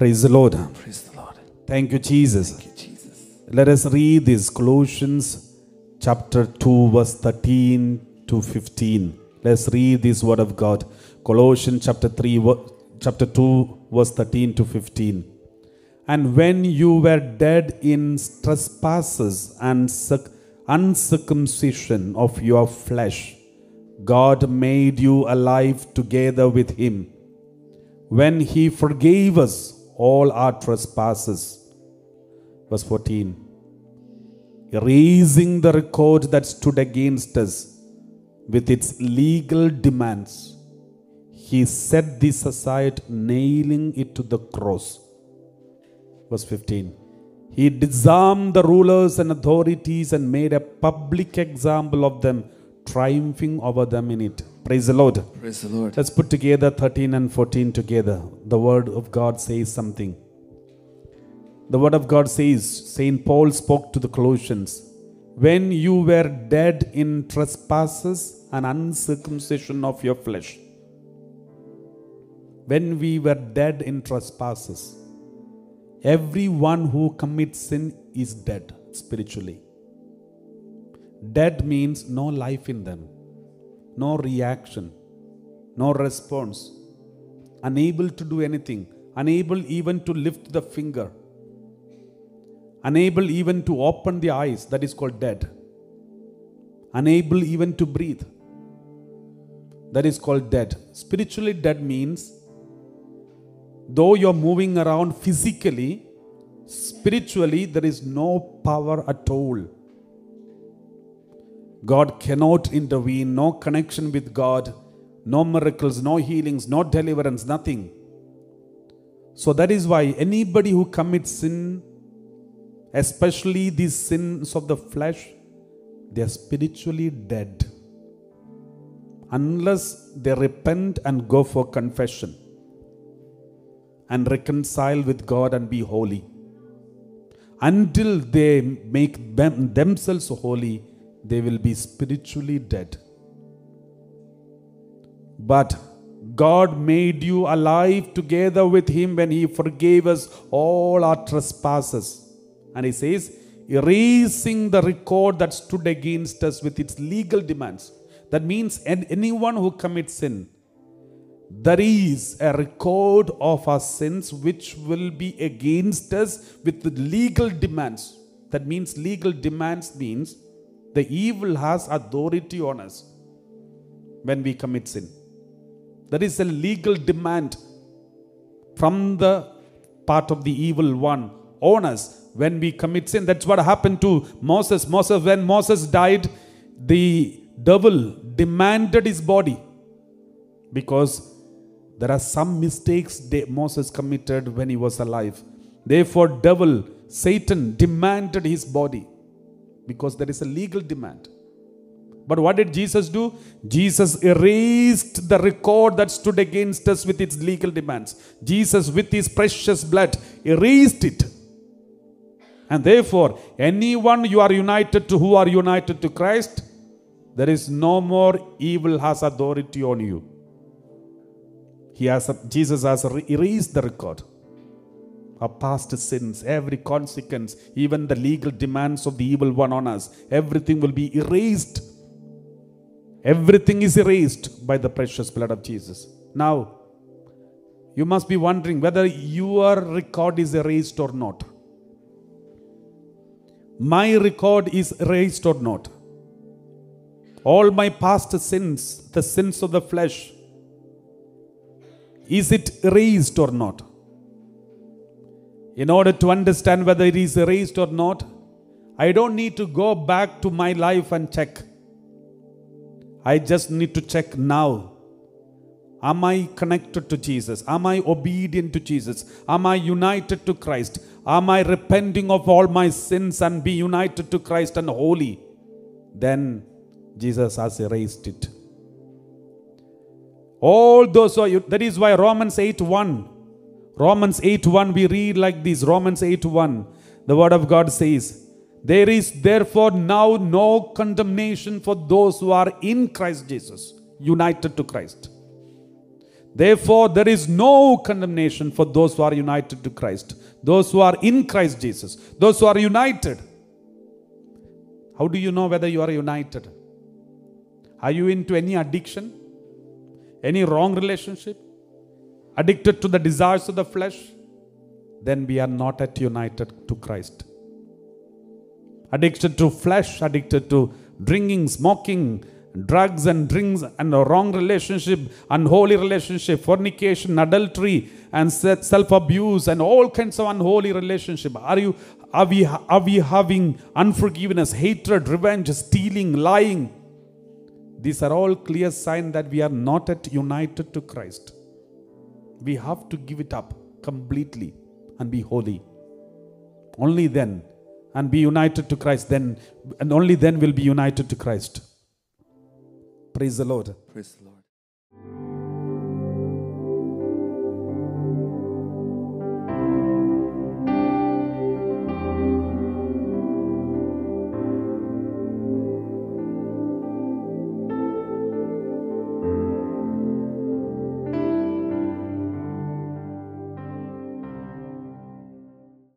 Praise the Lord. Praise the Lord. Thank you, Jesus. Thank you, Jesus. Let us read this Colossians chapter 2, verse 13 to 15. Let's read this word of God. Colossians chapter 3, chapter 2, verse 13 to 15. And when you were dead in trespasses and uncircumcision of your flesh, God made you alive together with Him when He forgave us all our trespasses. Verse 14 Erasing the record that stood against us with its legal demands, He set this aside, nailing it to the cross. Verse 15 He disarmed the rulers and authorities and made a public example of them, triumphing over them in it. Praise the Lord. Praise the Lord. Let's put together 13 and 14 together. The word of God says something. The word of God says, St. Paul spoke to the Colossians, when you were dead in trespasses and uncircumcision of your flesh. When we were dead in trespasses, everyone who commits sin is dead spiritually. Dead means no life in them no reaction, no response, unable to do anything, unable even to lift the finger, unable even to open the eyes, that is called dead, unable even to breathe, that is called dead. Spiritually dead means though you're moving around physically, spiritually there is no power at all. God cannot intervene, no connection with God, no miracles, no healings, no deliverance, nothing. So that is why anybody who commits sin, especially these sins of the flesh, they are spiritually dead. Unless they repent and go for confession and reconcile with God and be holy. Until they make them, themselves holy, they will be spiritually dead. But God made you alive together with Him when He forgave us all our trespasses. And He says, erasing the record that stood against us with its legal demands. That means an- anyone who commits sin, there is a record of our sins which will be against us with the legal demands. That means legal demands means the evil has authority on us when we commit sin. There is a legal demand from the part of the evil one on us when we commit sin. That's what happened to Moses. Moses, when Moses died, the devil demanded his body because there are some mistakes Moses committed when he was alive. Therefore, devil, Satan demanded his body because there is a legal demand. But what did Jesus do? Jesus erased the record that stood against us with its legal demands. Jesus, with his precious blood, erased it. And therefore, anyone you are united to who are united to Christ, there is no more evil has authority on you. He has, Jesus has erased the record our past sins, every consequence, even the legal demands of the evil one on us, everything will be erased. Everything is erased by the precious blood of Jesus. Now, you must be wondering whether your record is erased or not. My record is erased or not. All my past sins, the sins of the flesh, is it erased or not? In order to understand whether it is erased or not, I don't need to go back to my life and check. I just need to check now. Am I connected to Jesus? Am I obedient to Jesus? Am I united to Christ? Am I repenting of all my sins and be united to Christ and holy? Then Jesus has erased it. All those are that is why Romans 8 1. Romans 8 1, we read like this Romans 8 1. The word of God says, There is therefore now no condemnation for those who are in Christ Jesus, united to Christ. Therefore, there is no condemnation for those who are united to Christ, those who are in Christ Jesus, those who are united. How do you know whether you are united? Are you into any addiction? Any wrong relationship? Addicted to the desires of the flesh? Then we are not at united to Christ. Addicted to flesh, addicted to drinking, smoking, drugs and drinks and a wrong relationship, unholy relationship, fornication, adultery, and self abuse, and all kinds of unholy relationship. Are you are we are we having unforgiveness, hatred, revenge, stealing, lying? These are all clear signs that we are not at united to Christ. We have to give it up completely and be holy. Only then, and be united to Christ, then, and only then will be united to Christ. Praise the Lord. Praise the Lord.